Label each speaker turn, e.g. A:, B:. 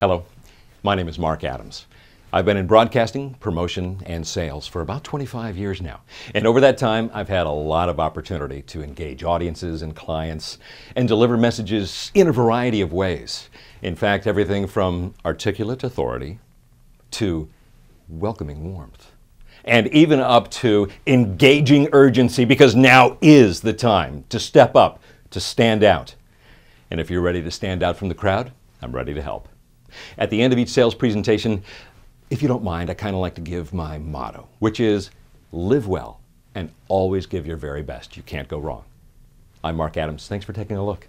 A: Hello, my name is Mark Adams. I've been in broadcasting, promotion, and sales for about 25 years now. And over that time, I've had a lot of opportunity to engage audiences and clients and deliver messages in a variety of ways. In fact, everything from articulate authority to welcoming warmth. And even up to engaging urgency because now is the time to step up, to stand out. And if you're ready to stand out from the crowd, I'm ready to help. At the end of each sales presentation, if you don't mind, I kind of like to give my motto, which is live well and always give your very best. You can't go wrong. I'm Mark Adams. Thanks for taking a look.